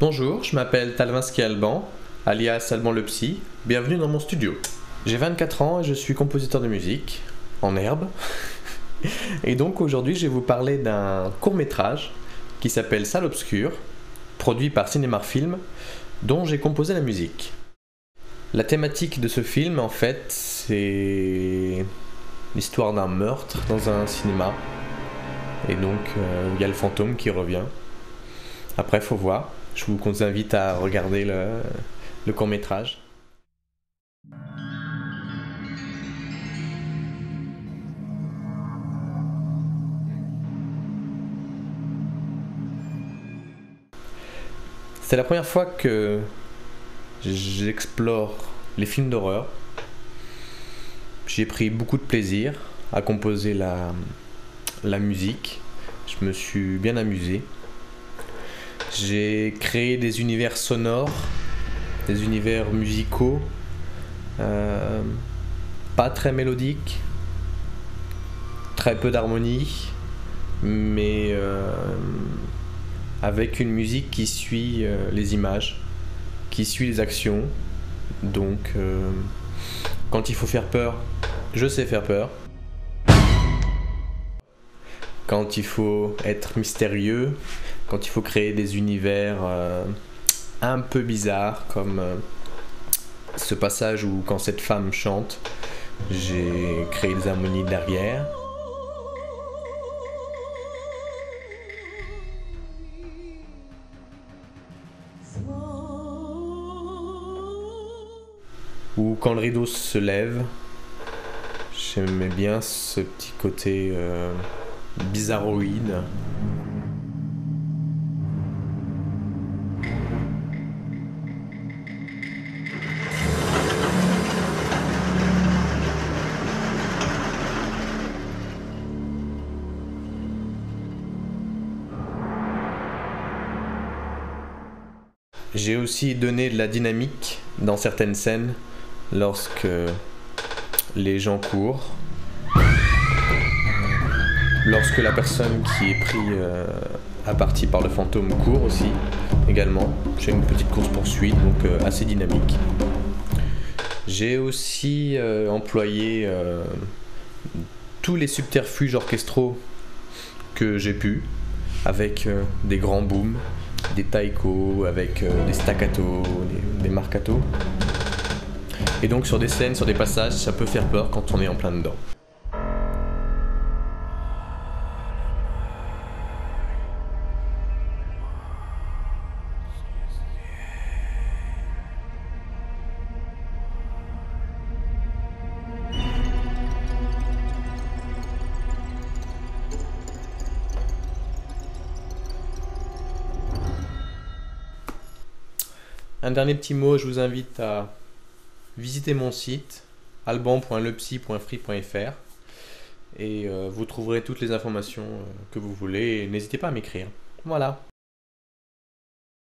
Bonjour, je m'appelle Talvinsky Alban, alias Alban le Psy. Bienvenue dans mon studio. J'ai 24 ans et je suis compositeur de musique, en herbe. Et donc aujourd'hui, je vais vous parler d'un court métrage qui s'appelle Salle Obscure, produit par Cinémar Film, dont j'ai composé la musique. La thématique de ce film, en fait, c'est l'histoire d'un meurtre dans un cinéma. Et donc, euh, il y a le fantôme qui revient. Après, faut voir. Je vous invite à regarder le, court métrage. C'est la première fois que j'explore les films d'horreur. J'ai pris beaucoup de plaisir à composer la, la musique. Je me suis bien amusé. J'ai créé des univers sonores, des univers musicaux, euh, pas très mélodiques, très peu d'harmonie, mais euh, avec une musique qui suit euh, les images, qui suit les actions. Donc, quand il faut faire peur, je sais faire peur. Quand il faut être mystérieux, quand il faut créer des univers euh, un peu bizarres, comme euh, ce passage où quand cette femme chante, j'ai créé des harmonies derrière. Ou quand le rideau se lève, j'aimais bien ce petit côté euh, bizarroïde. J'ai aussi donné de la dynamique dans certaines scènes lorsque les gens courent, lorsque la personne qui est prise euh, à partie par le fantôme court aussi également. J'ai une petite course poursuite donc euh, assez dynamique. J'ai aussi euh, employé tous les subterfuges orchestraux que j'ai pu avec des grands booms, des taiko avec euh, des staccato, des, des marcato. Et donc sur des scènes, sur des passages, ça peut faire peur quand on est en plein dedans. Un dernier petit mot, je vous invite à visiter mon site alban.lepsy.free.fr et euh, vous trouverez toutes les informations euh, que vous voulez. N'hésitez pas à m'écrire. Voilà.